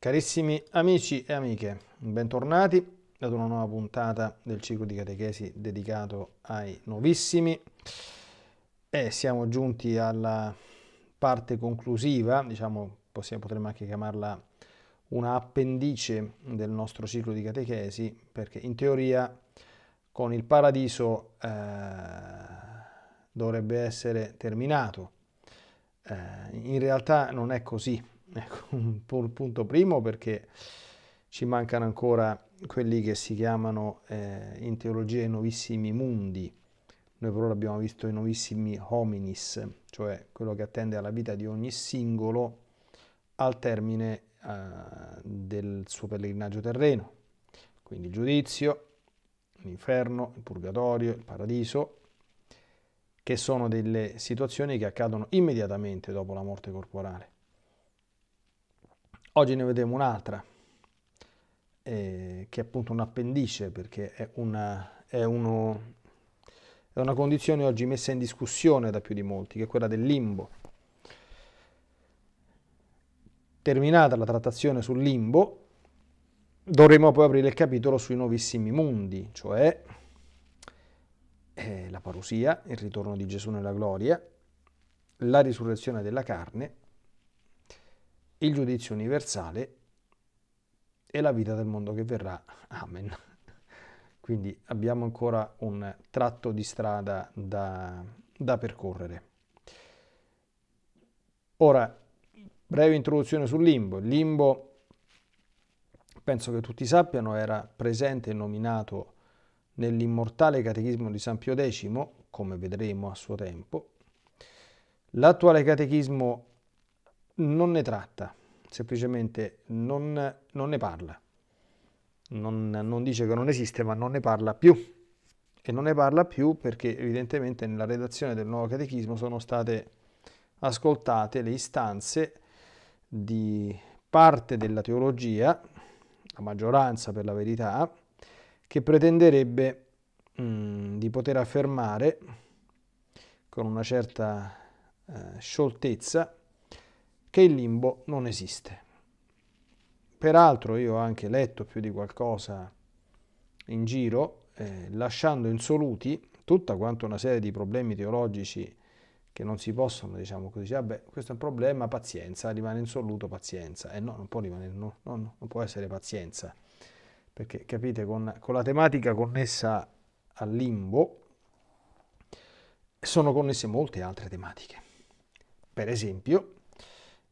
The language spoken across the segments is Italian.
Carissimi amici e amiche, bentornati ad una nuova puntata del ciclo di catechesi dedicato ai nuovissimi e siamo giunti alla parte conclusiva, diciamo possiamo, potremmo anche chiamarla una appendice del nostro ciclo di catechesi perché in teoria con il paradiso eh, dovrebbe essere terminato. Eh, in realtà non è così, Ecco, un punto primo perché ci mancano ancora quelli che si chiamano eh, in teologia i nuovissimi mundi. Noi però abbiamo visto i nuovissimi hominis, cioè quello che attende alla vita di ogni singolo al termine eh, del suo pellegrinaggio terreno. Quindi il giudizio, l'inferno, il purgatorio, il paradiso, che sono delle situazioni che accadono immediatamente dopo la morte corporale. Oggi ne vedremo un'altra, eh, che è appunto un appendice, perché è una, è, uno, è una condizione oggi messa in discussione da più di molti, che è quella del limbo. Terminata la trattazione sul limbo, dovremo poi aprire il capitolo sui nuovissimi mondi, cioè eh, la parusia, il ritorno di Gesù nella gloria, la risurrezione della carne il giudizio universale e la vita del mondo che verrà. Amen. Quindi abbiamo ancora un tratto di strada da, da percorrere. Ora, breve introduzione sul limbo. Il limbo, penso che tutti sappiano, era presente e nominato nell'immortale catechismo di San Pio X, come vedremo a suo tempo. L'attuale catechismo non ne tratta, semplicemente non, non ne parla. Non, non, dice che non esiste, ma non ne parla più. E non ne parla più perché evidentemente nella redazione del nuovo catechismo sono state ascoltate le istanze di parte della teologia, la maggioranza per la verità, che pretenderebbe mm, di poter affermare con una certa eh, scioltezza che il limbo non esiste. Peraltro io ho anche letto più di qualcosa in giro, eh, lasciando insoluti tutta quanta una serie di problemi teologici che non si possono, diciamo così, vabbè, questo è un problema, pazienza, rimane insoluto, pazienza. E eh no, non può rimanere, no, no, non può essere pazienza, perché capite, con, con la tematica connessa al limbo sono connesse molte altre tematiche. Per esempio,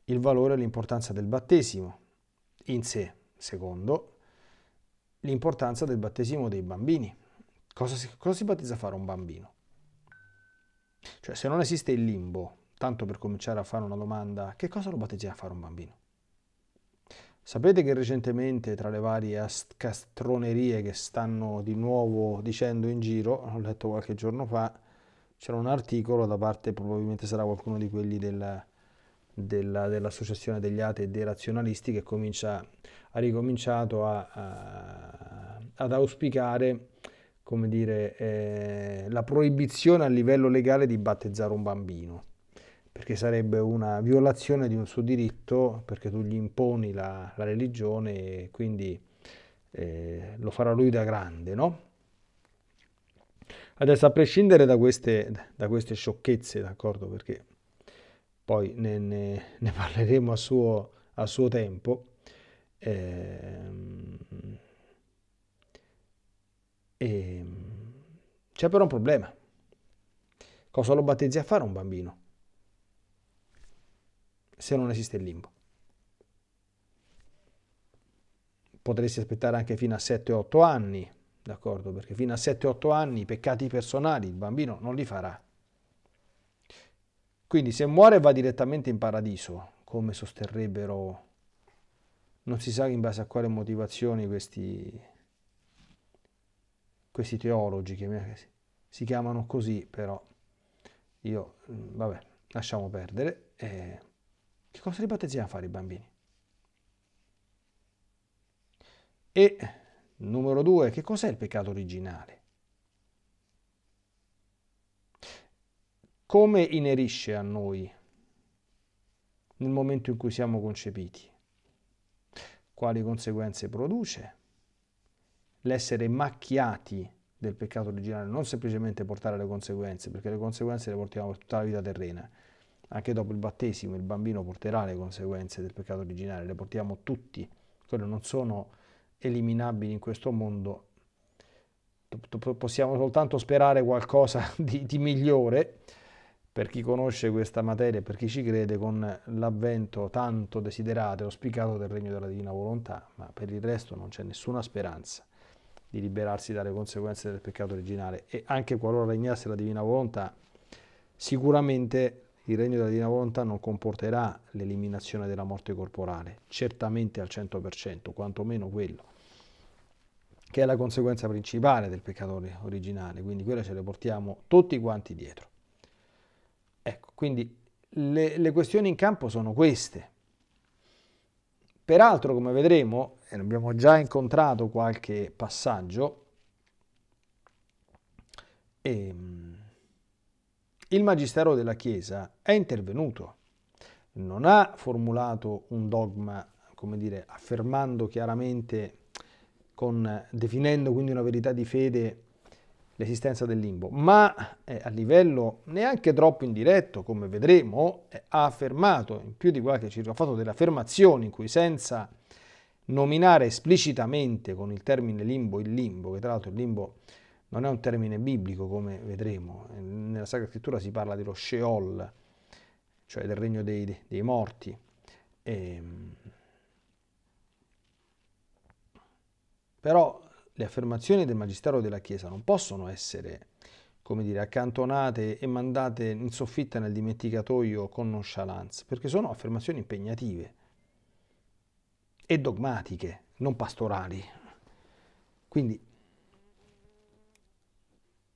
il valore e l'importanza del battesimo in sé. Secondo, l'importanza del battesimo dei bambini. Cosa si, cosa si battezza fare un bambino? Cioè, se non esiste il limbo, tanto per cominciare a fare una domanda, che cosa lo battezzi a fare un bambino? Sapete che recentemente tra le varie castronerie che stanno di nuovo dicendo in giro, ho letto qualche giorno fa, c'era un articolo da parte, probabilmente sarà qualcuno di quelli del, della, dell'Associazione degli Atei e dei Razionalisti che comincia, ha ricominciato a, a, ad auspicare come dire, eh, la proibizione a livello legale di battezzare un bambino, perché sarebbe una violazione di un suo diritto, perché tu gli imponi la, la religione e quindi eh, lo farà lui da grande, no? Adesso, a prescindere da queste, da queste sciocchezze, d'accordo? Perché poi ne, ne, ne parleremo a suo, a suo tempo. Ehm, e c'è però un problema. Cosa lo battezzi a fare un bambino? Se non esiste il limbo. Potresti aspettare anche fino a 7-8 anni, d'accordo? Perché fino a 7-8 anni i peccati personali il bambino non li farà. Quindi se muore va direttamente in paradiso, come sosterrebbero, non si sa in base a quale motivazioni questi, questi teologi, che si chiamano così, però io, mm, vabbè, lasciamo perdere. Eh, che cosa li battezziamo a fare i bambini? E numero due, che cos'è il peccato originale? Come inerisce a noi nel momento in cui siamo concepiti. quali conseguenze produce, l'essere macchiati del peccato originale, non semplicemente portare le conseguenze, perché le conseguenze le portiamo per tutta la vita terrena. Anche dopo il battesimo il bambino porterà le conseguenze del peccato originale, le portiamo tutti. Quelle non sono eliminabili in questo mondo. Possiamo soltanto sperare qualcosa di, di migliore per chi conosce questa materia e per chi ci crede con l'avvento tanto desiderato e auspicato del regno della divina volontà, ma per il resto non c'è nessuna speranza di liberarsi dalle conseguenze del peccato originale e anche qualora regnasse la divina volontà, sicuramente il regno della divina volontà non comporterà l'eliminazione della morte corporale, certamente al 100%, quantomeno quello, che è la conseguenza principale del peccato originale, quindi quella ce le portiamo tutti quanti dietro. Ecco, quindi le, le questioni in campo sono queste. Peraltro, come vedremo, e abbiamo già incontrato qualche passaggio, ehm, il Magistero della Chiesa è intervenuto, non ha formulato un dogma, come dire, affermando chiaramente, con, definendo quindi una verità di fede l'esistenza del limbo, ma eh, a livello neanche troppo indiretto, come vedremo, eh, ha affermato in più di qualche circa, ha fatto delle affermazioni in cui senza nominare esplicitamente con il termine limbo il limbo, che tra l'altro il limbo non è un termine biblico come vedremo, eh, nella Sacra Scrittura si parla dello Sheol, cioè del regno dei, dei morti. E, ehm, però le affermazioni del Magistero della Chiesa non possono essere, come dire, accantonate e mandate in soffitta nel dimenticatoio con nonchalance, perché sono affermazioni impegnative e dogmatiche, non pastorali. Quindi,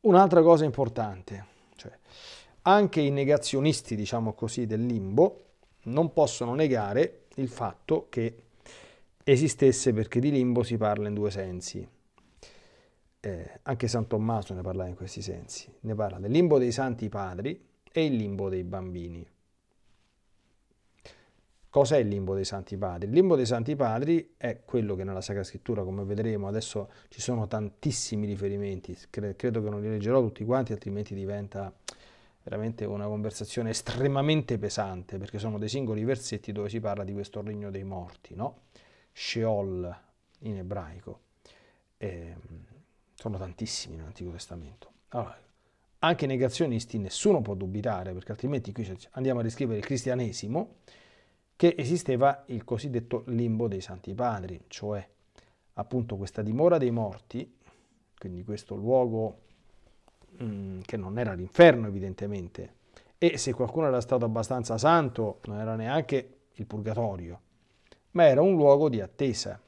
un'altra cosa importante, cioè, anche i negazionisti, diciamo così, del limbo non possono negare il fatto che esistesse perché di limbo si parla in due sensi eh, anche San Tommaso ne parla in questi sensi, ne parla del limbo dei santi padri e il limbo dei bambini. Cos'è il limbo dei santi padri? Il limbo dei santi padri è quello che nella Sacra Scrittura, come vedremo, adesso ci sono tantissimi riferimenti, credo che non li leggerò tutti quanti, altrimenti diventa veramente una conversazione estremamente pesante, perché sono dei singoli versetti dove si parla di questo regno dei morti, no? Sheol in ebraico. Ehm, sono tantissimi nell'Antico Testamento. Allora, anche negazionisti nessuno può dubitare, perché altrimenti qui andiamo a riscrivere il cristianesimo, che esisteva il cosiddetto limbo dei santi padri, cioè appunto questa dimora dei morti, quindi questo luogo mh, mm, che non era l'inferno evidentemente, e se qualcuno era stato abbastanza santo non era neanche il purgatorio, ma era un luogo di attesa,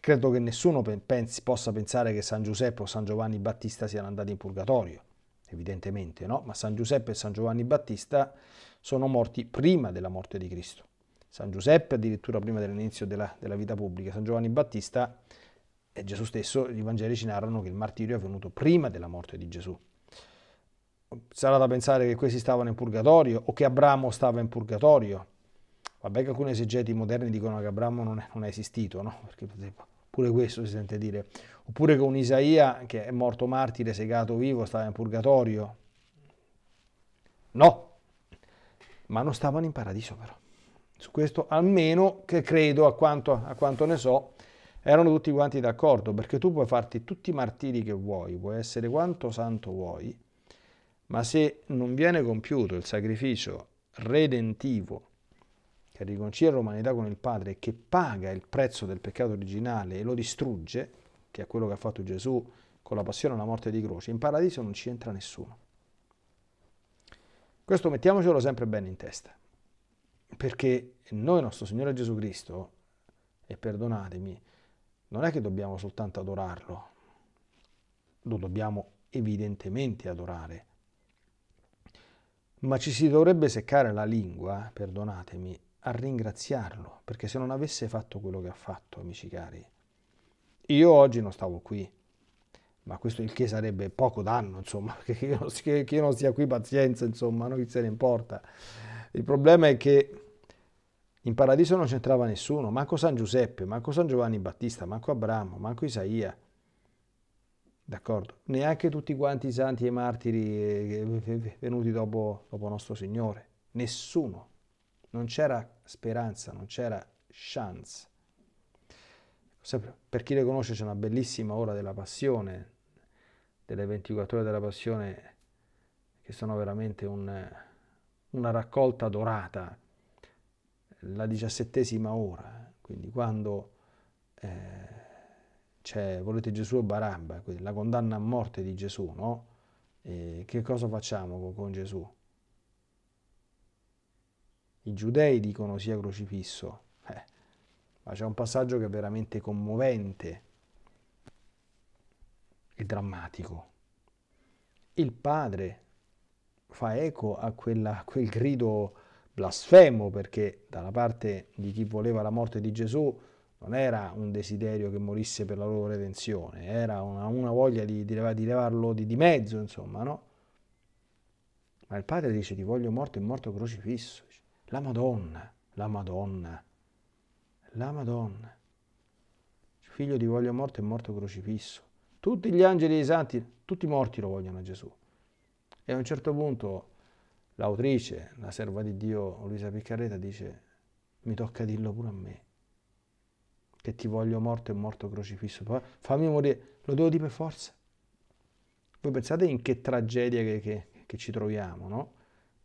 credo che nessuno pensi, possa pensare che San Giuseppe o San Giovanni Battista siano andati in purgatorio, evidentemente no, ma San Giuseppe e San Giovanni Battista sono morti prima della morte di Cristo. San Giuseppe addirittura prima dell'inizio della, della vita pubblica, San Giovanni Battista e Gesù stesso, i Vangeli ci narrano che il martirio è avvenuto prima della morte di Gesù. Sarà da pensare che questi stavano in purgatorio o che Abramo stava in purgatorio, Vabbè che alcuni esegeti moderni dicono che Abramo non è, non è esistito, no? Perché pure questo si sente dire. Oppure che un Isaia che è morto martire, segato vivo, stava in purgatorio. No, ma non stavano in paradiso però. Su questo almeno che credo, a quanto, a quanto ne so, erano tutti quanti d'accordo, perché tu puoi farti tutti i martiri che vuoi, puoi essere quanto santo vuoi, ma se non viene compiuto il sacrificio redentivo che riconcilia l'umanità con il Padre, che paga il prezzo del peccato originale e lo distrugge, che è quello che ha fatto Gesù con la passione e la morte di croce, in paradiso non ci entra nessuno. Questo mettiamocelo sempre bene in testa, perché noi, nostro Signore Gesù Cristo, e perdonatemi, non è che dobbiamo soltanto adorarlo, lo dobbiamo evidentemente adorare, ma ci si dovrebbe seccare la lingua, perdonatemi, a ringraziarlo, perché se non avesse fatto quello che ha fatto, amici cari, io oggi non stavo qui, ma questo il che sarebbe poco danno, insomma, che io, non, che io non stia qui pazienza, insomma, non se ne importa. Il problema è che In paradiso non c'entrava nessuno, manco San Giuseppe, manco San Giovanni Battista, manco Abramo, manco Isaia. D'accordo? Neanche tutti quanti i santi e martiri eh, venuti dopo, dopo nostro Signore. Nessuno. Non c'era speranza, non c'era chance. Per chi le conosce c'è una bellissima ora della passione, delle 24 ore della passione, che sono veramente un, una raccolta dorata, la diciassettesima ora, quindi quando eh, volete Gesù e Barabba, la condanna a morte di Gesù, no? E che cosa facciamo con, con Gesù? I giudei dicono sia crocifisso, eh, ma c'è un passaggio che è veramente commovente e drammatico. Il padre fa eco a, quella, a quel grido blasfemo perché dalla parte di chi voleva la morte di Gesù non era un desiderio che morisse per la loro redenzione, era una, una voglia di, di, di levarlo di, di, mezzo, insomma, no? Ma il padre dice ti voglio morto e morto crocifisso. La Madonna, la Madonna, la Madonna. Figlio ti voglio morto e morto crocifisso. Tutti gli angeli e i santi, tutti morti lo vogliono a Gesù. E a un certo punto l'autrice, la serva di Dio Luisa Piccarreta dice mi tocca dirlo pure a me che ti voglio morto e morto crocifisso fammi morire lo devo dire per forza voi pensate in che tragedia che, che, che ci troviamo no?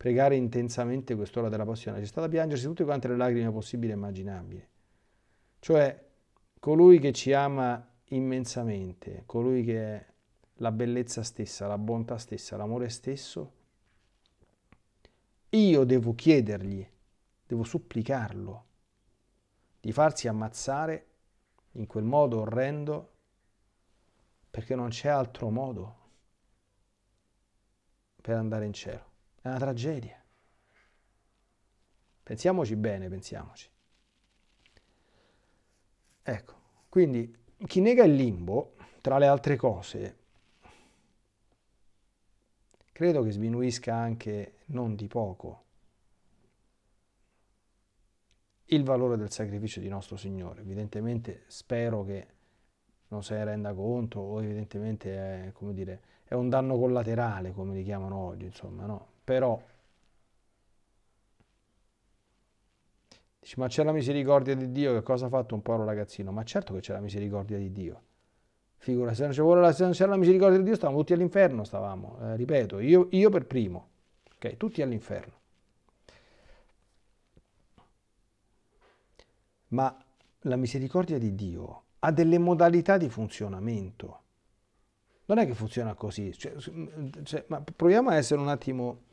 Pregare intensamente quest'ora della passione c'è stata piangersi tutte quante le lacrime possibili e immaginabili cioè colui che ci ama immensamente colui che è la bellezza stessa, la bontà stessa, l'amore stesso, io devo chiedergli, devo supplicarlo di farsi ammazzare in quel modo orrendo perché non c'è altro modo per andare in cielo. È una tragedia. Pensiamoci bene, pensiamoci. Ecco, quindi chi nega il limbo, tra le altre cose, credo che sminuisca anche non di poco il valore del sacrificio di nostro Signore. Evidentemente spero che non se ne renda conto o evidentemente è, dire, è un danno collaterale, come li chiamano oggi, insomma, no? Però dici, ma c'è la misericordia di Dio, che cosa ha fatto un povero ragazzino? Ma certo che c'è la misericordia di Dio. Figura, se non, c'era la misericordia di Dio stavamo tutti all'inferno, stavamo, eh, ripeto, io, io per primo, ok? Tutti all'inferno. Ma la misericordia di Dio ha delle modalità di funzionamento. Non è che funziona così, cioè, cioè, ma proviamo a essere un attimo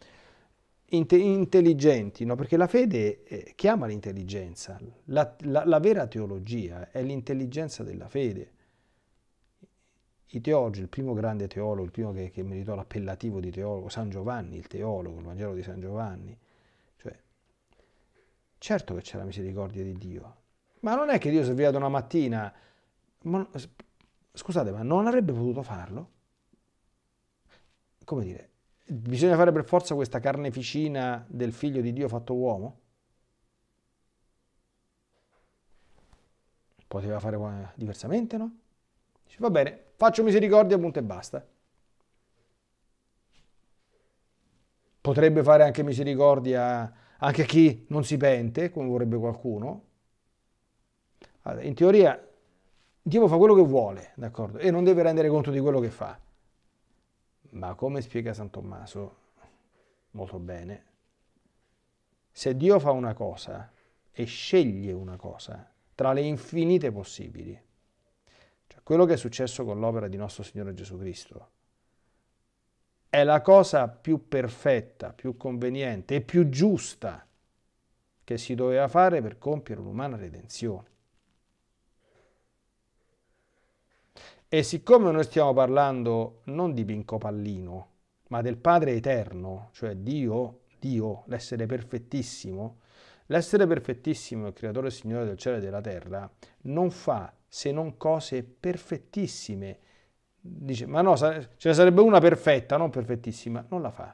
inte- intelligenti, no? perché la fede eh, chiama l'intelligenza, la, la, la vera teologia è l'intelligenza della fede. I teologi, il primo grande teologo, il primo che, che meritò l'appellativo di teologo, San Giovanni, il teologo, il Vangelo di San Giovanni, cioè, certo che c'è la misericordia di Dio, ma non è che Dio si è avviato una mattina, ma, scusate, ma non avrebbe potuto farlo? Come dire, bisogna fare per forza questa carneficina del figlio di Dio fatto uomo? Poteva fare diversamente, no? Dice, va bene, faccio misericordia, punto e basta. Potrebbe fare anche misericordia anche a chi non si pente, come vorrebbe qualcuno. Allora, in teoria Dio fa quello che vuole, d'accordo? E non deve rendere conto di quello che fa. Ma come spiega San Tommaso, molto bene, se Dio fa una cosa e sceglie una cosa tra le infinite possibili, quello che è successo con l'opera di nostro Signore Gesù Cristo è la cosa più perfetta, più conveniente e più giusta che si doveva fare per compiere un'umana redenzione. E siccome noi stiamo parlando non di Pinco Pallino, ma del Padre Eterno, cioè Dio, Dio, l'essere perfettissimo, l'essere perfettissimo, il creatore e Signore del cielo e della terra, non fa se non cose perfettissime. Dice, ma no, ce ne sarebbe una perfetta, non perfettissima, non la fa.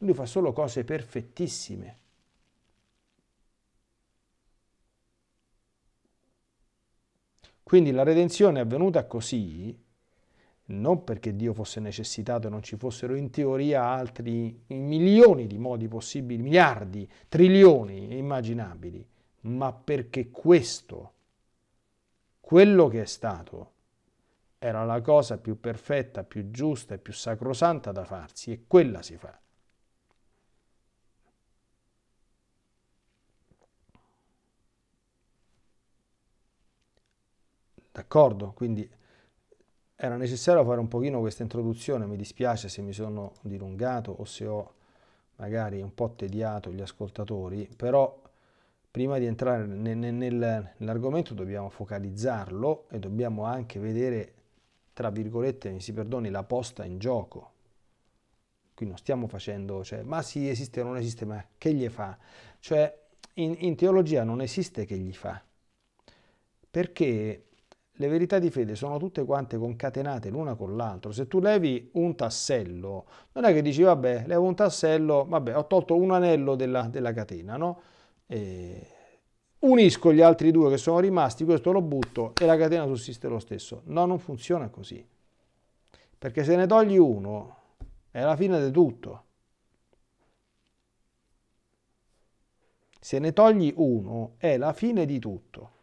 Lui fa solo cose perfettissime. Quindi la redenzione è avvenuta così, non perché Dio fosse necessitato e non ci fossero in teoria altri milioni di modi possibili, miliardi, trilioni immaginabili, ma perché questo, quello che è stato, era la cosa più perfetta, più giusta e più sacrosanta da farsi e quella si fa. D'accordo? Quindi era necessario fare un pochino questa introduzione, mi dispiace se mi sono dilungato o se ho magari un po' tediato gli ascoltatori, però prima di entrare nell'argomento dobbiamo focalizzarlo e dobbiamo anche vedere, tra virgolette, mi si perdoni, la posta in gioco. Qui non stiamo facendo, cioè, ma sì, esiste o non esiste, ma che gli fa? Cioè, in, in teologia non esiste che gli fa, perché le verità di fede sono tutte quante concatenate l'una con l'altra. Se tu levi un tassello, non è che dici, vabbè, levo un tassello, vabbè, ho tolto un anello della, della catena, no? E unisco gli altri due che sono rimasti, questo lo butto e la catena sussiste lo stesso. No, non funziona così. Perché se ne togli uno, è la fine di tutto. Se ne togli uno, è la fine di tutto.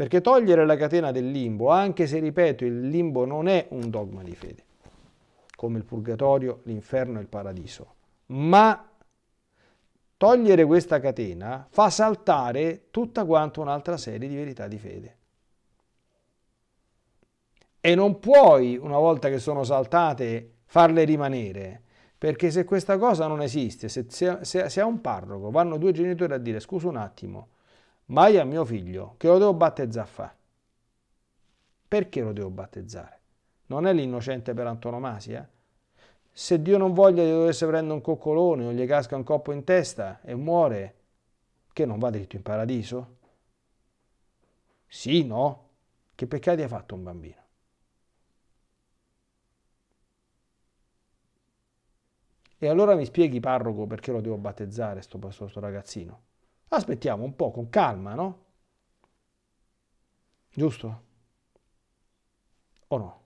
Perché togliere la catena del limbo, anche se ripeto, il limbo non è un dogma di fede, come il purgatorio, l'inferno e il paradiso, ma togliere questa catena fa saltare tutta quanta un'altra serie di verità di fede. E non puoi, una volta che sono saltate, farle rimanere, perché se questa cosa non esiste, se, se, se a un parroco vanno due genitori a dire scusa un attimo, mai a mio figlio che lo devo battezzare a fa. Perché lo devo battezzare? Non è l'innocente per antonomasia? Se Dio non voglia gli dovesse prendere un coccolone o gli casca un coppo in testa e muore, che non va dritto in paradiso? Sì, no? Che peccati ha fatto un bambino? E allora mi spieghi, parroco, perché lo devo battezzare, sto, sto, sto ragazzino? Aspettiamo un po' con calma, no? Giusto? O no?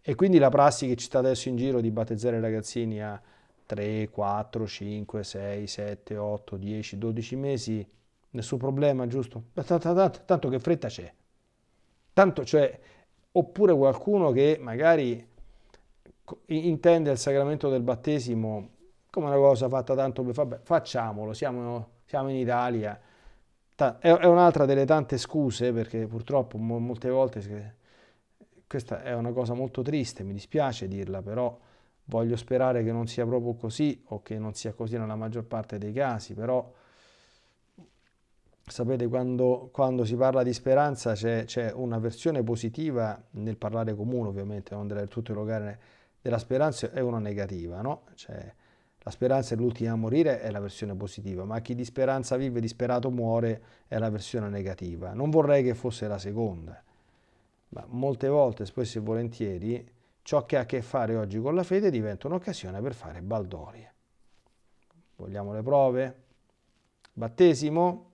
E quindi la prassi che ci sta adesso in giro di battezzare i ragazzini a 3, 4, 5, 6, 7, 8, 10, 12 mesi, nessun problema, giusto? Tanto che fretta c'è. Tanto cioè, oppure qualcuno che magari intende il sacramento del battesimo come una cosa fatta tanto per vabbè, facciamolo, siamo, siamo in Italia. È un'altra delle tante scuse perché purtroppo molte volte questa è una cosa molto triste, mi dispiace dirla, però voglio sperare che non sia proprio così o che non sia così nella maggior parte dei casi, però sapete quando, quando si parla di speranza c'è, una versione positiva nel parlare comune ovviamente, non del tutto erogare della speranza e una negativa, no? Cioè, la speranza è l'ultima a morire, è la versione positiva, ma chi di speranza vive, disperato muore, è la versione negativa. Non vorrei che fosse la seconda, ma molte volte, spesso e volentieri, ciò che ha a che fare oggi con la fede diventa un'occasione per fare baldorie. Vogliamo le prove? Battesimo,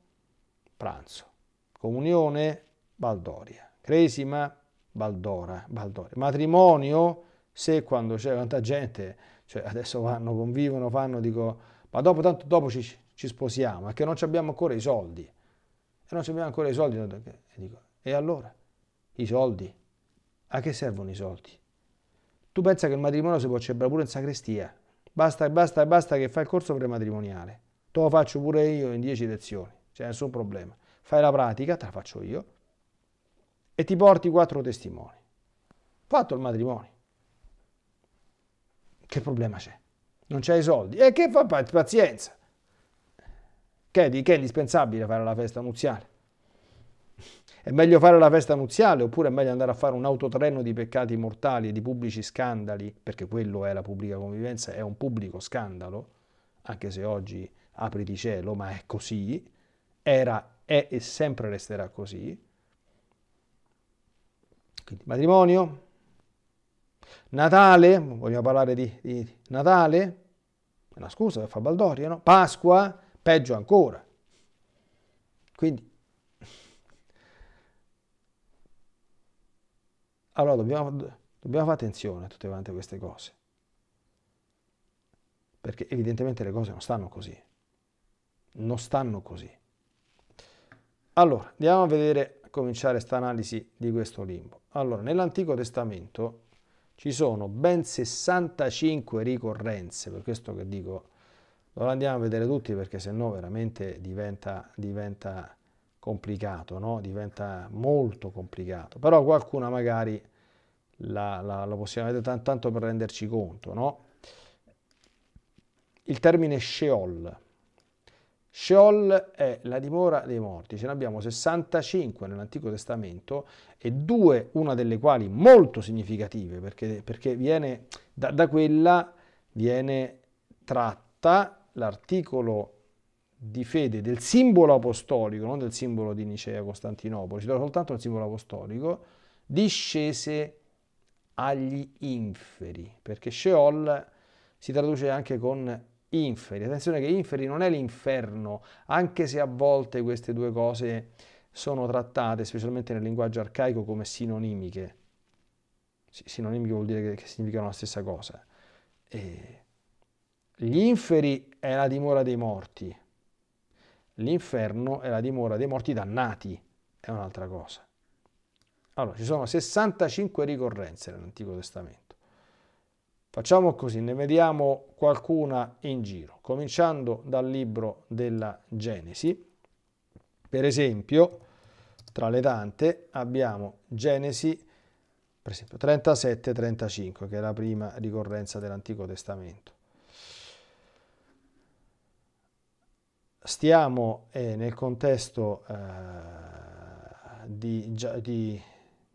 pranzo. Comunione, baldoria. Cresima, baldora, baldoria. Matrimonio, se quando c'è tanta gente cioè adesso vanno, convivono, fanno, dico, ma dopo, tanto dopo ci, ci sposiamo, è che non abbiamo ancora i soldi. E non abbiamo ancora i soldi. E, dico, e allora? I soldi? A che servono i soldi? Tu pensa che il matrimonio si può celebrare pure in sacrestia. Basta, basta, basta che fai il corso prematrimoniale. Te lo faccio pure io in 10 lezioni, c'è nessun problema. Fai la pratica, te la faccio io, e ti porti quattro testimoni. Fatto il matrimonio. Che problema c'è? Non c'hai i soldi. E che fa pazienza? Che è, che è indispensabile fare la festa nuziale? È meglio fare la festa nuziale oppure è meglio andare a fare un autotreno di peccati mortali e di pubblici scandali, perché quello è la pubblica convivenza, è un pubblico scandalo, anche se oggi apri di cielo, ma è così, era, è e sempre resterà così. Quindi matrimonio, Natale, vogliamo parlare di, di Natale? Una scusa per fare baldoria, no? Pasqua, peggio ancora. Quindi, allora dobbiamo, dobbiamo fare attenzione a tutte quante queste cose, perché evidentemente le cose non stanno così, non stanno così. Allora, andiamo a vedere, a cominciare questa analisi di questo limbo. Allora, nell'Antico Testamento ci sono ben 65 ricorrenze, per questo che dico, non andiamo a vedere tutti perché sennò veramente diventa, diventa complicato, no? diventa molto complicato, però qualcuna magari la, la, la possiamo vedere tanto per renderci conto. No? Il termine Sheol, Sheol è la dimora dei morti, ce ne abbiamo 65 nell'Antico Testamento e due, una delle quali molto significative, perché, perché viene, da, da, quella viene tratta l'articolo di fede del simbolo apostolico, non del simbolo di Nicea Costantinopoli, ci trova soltanto il simbolo apostolico, discese agli inferi, perché Sheol si traduce anche con inferi. Attenzione che inferi non è l'inferno, anche se a volte queste due cose sono trattate, specialmente nel linguaggio arcaico, come sinonimiche. Sinonimiche vuol dire che significano la stessa cosa. E gli inferi è la dimora dei morti, l'inferno è la dimora dei morti dannati, è un'altra cosa. Allora, ci sono 65 ricorrenze nell'Antico Testamento. Facciamo così, ne vediamo qualcuna in giro, cominciando dal libro della Genesi. Per esempio, tra le tante abbiamo Genesi, per esempio 37-35, che è la prima ricorrenza dell'Antico Testamento. Stiamo eh, nel contesto eh, di, di,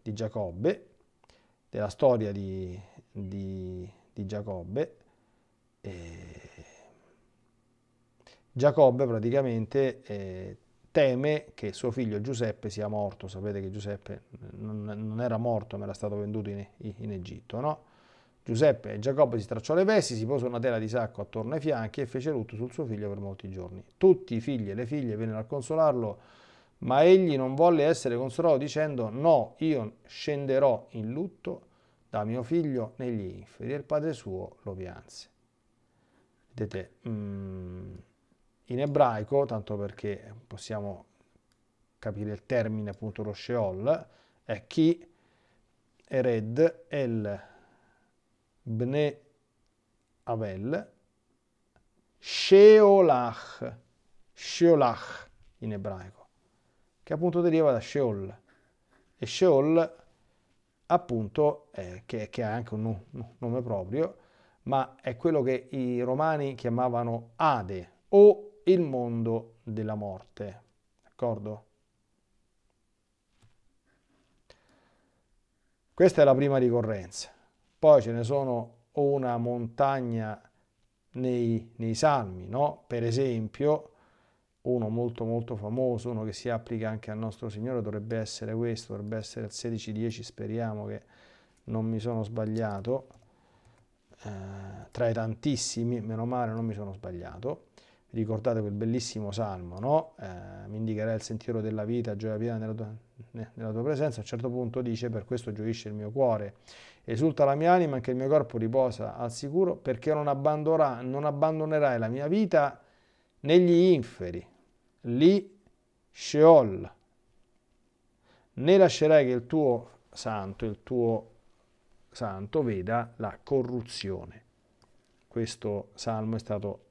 di, Giacobbe, della storia di, di di Giacobbe. E Giacobbe praticamente eh, teme che suo figlio Giuseppe sia morto. Sapete che Giuseppe non, non era morto, ma era stato venduto in, in Egitto, no? Giuseppe e Giacobbe si stracciò le vesti, si pose una tela di sacco attorno ai fianchi e fece lutto sul suo figlio per molti giorni. Tutti i figli e le figlie vennero a consolarlo, ma egli non volle essere consolato dicendo no, io scenderò in lutto da mio figlio negli inferi e il padre suo lo pianse. Vedete, mm, in ebraico, tanto perché possiamo capire il termine appunto lo Sheol, è chi ered el bne avel sheolach, sheolach in ebraico, che appunto deriva da Sheol. E Sheol appunto, eh, che, che, ha anche un nome proprio, ma è quello che i romani chiamavano Ade o il mondo della morte. D'accordo? Questa è la prima ricorrenza. Poi ce ne sono una montagna nei, nei salmi, no? Per esempio, uno molto molto famoso, uno che si applica anche al nostro Signore, dovrebbe essere questo, dovrebbe essere il 16.10, speriamo che non mi sono sbagliato, eh, tra i tantissimi, meno male non mi sono sbagliato, ricordate quel bellissimo salmo, no? Eh, mi indicherai il sentiero della vita, gioia piena nella tua, nella tua presenza, a un certo punto dice, per questo gioisce il mio cuore, esulta la mia anima, anche il mio corpo riposa al sicuro, perché non, non abbandonerai la mia vita negli inferi, lì Sheol. Ne lascerai che il tuo santo, il tuo santo veda la corruzione. Questo salmo è stato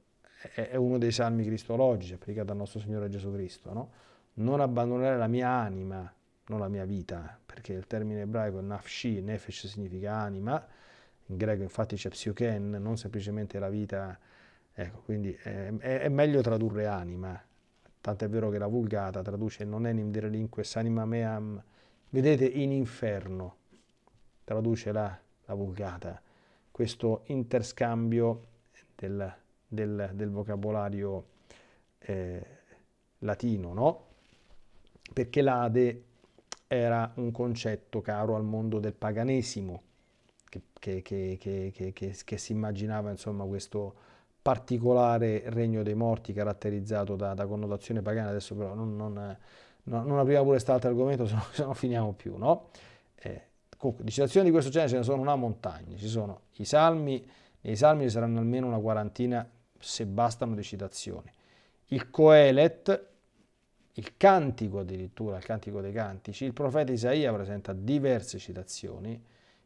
è uno dei salmi cristologici applicato al nostro Signore Gesù Cristo, no? Non abbandonare la mia anima, non la mia vita, perché il termine ebraico nafshi, nefesh significa anima, in greco infatti c'è psiuken, non semplicemente la vita, ecco, quindi è, è meglio tradurre anima, Tant'è vero che la Vulgata traduce non enim de relinques anima meam, vedete in inferno, traduce la, la Vulgata, questo interscambio del, del, del vocabolario eh, latino, no? Perché l'Ade era un concetto caro al mondo del paganesimo, che, che, che, che si immaginava insomma questo particolare regno dei morti caratterizzato da, da connotazione pagana, adesso però non, non, non, non apriamo pure quest'altro argomento, se no, se no finiamo più, no? Eh, comunque, di citazioni di questo genere ce ne sono una montagna, ci sono i salmi, nei salmi ci saranno almeno una quarantina, se bastano, di citazioni. Il Coelet, il cantico addirittura, il cantico dei cantici, il profeta Isaia presenta diverse citazioni,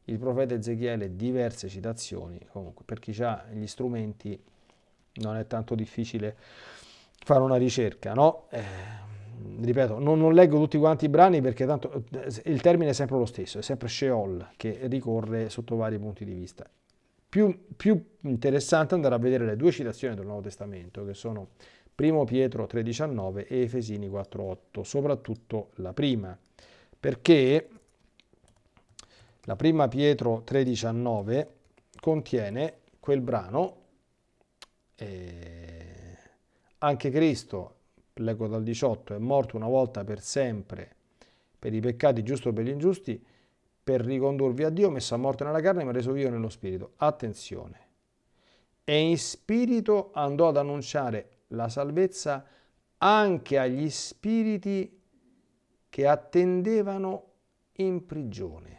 il profeta Ezechiele diverse citazioni, comunque per chi ha gli strumenti non è tanto difficile fare una ricerca, no? Eh, ripeto, non, non, leggo tutti quanti i brani perché tanto eh, il termine è sempre lo stesso, è sempre Sheol che ricorre sotto vari punti di vista. Più, più interessante andare a vedere le due citazioni del Nuovo Testamento, che sono 1 Pietro 3,19 e Efesini 4,8, soprattutto la prima, perché la prima Pietro 3,19 contiene quel brano eh, anche Cristo, leggo dal 18, è morto una volta per sempre per i peccati giusto per gli ingiusti, per ricondurvi a Dio, messo a morte nella carne, ma reso vivo nello spirito. Attenzione. E in spirito andò ad annunciare la salvezza anche agli spiriti che attendevano in prigione.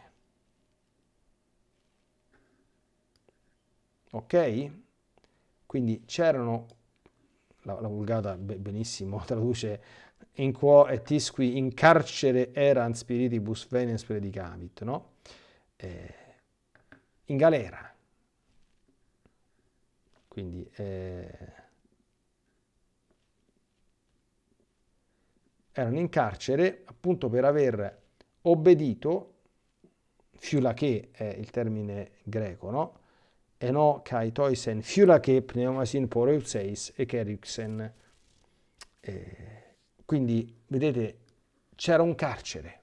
Ok? Quindi c'erano, la, la Vulgata benissimo traduce, in quo et isqui in carcere eran spiritibus venens predicavit, no? Eh, in galera. Quindi eh, erano in carcere appunto per aver obbedito, fiulache è il termine greco, no? Eno kai toisen fiulake pneumasin poreuseis e kerixen. Eh, quindi, vedete, c'era un carcere.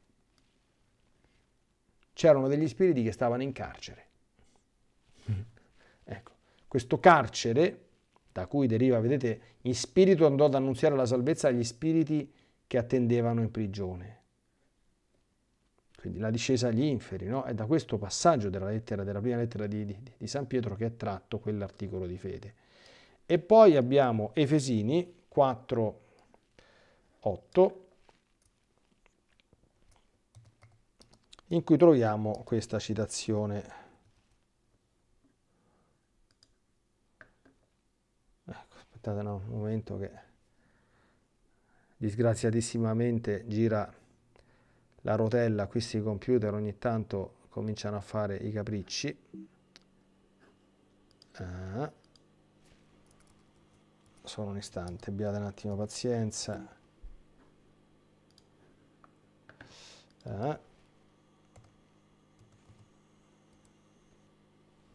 C'erano degli spiriti che stavano in carcere. ecco, questo carcere, da cui deriva, vedete, in spirito andò ad annunziare la salvezza agli spiriti che attendevano in prigione quindi la discesa agli inferi, no? è da questo passaggio della, lettera, della prima lettera di, di, di San Pietro che è tratto quell'articolo di fede. E poi abbiamo Efesini 4, 8, in cui troviamo questa citazione. Ecco, aspettate un momento che disgraziatissimamente gira la rotella, questi computer ogni tanto cominciano a fare i capricci. Ah. Solo un istante, abbiate un attimo pazienza. Ah.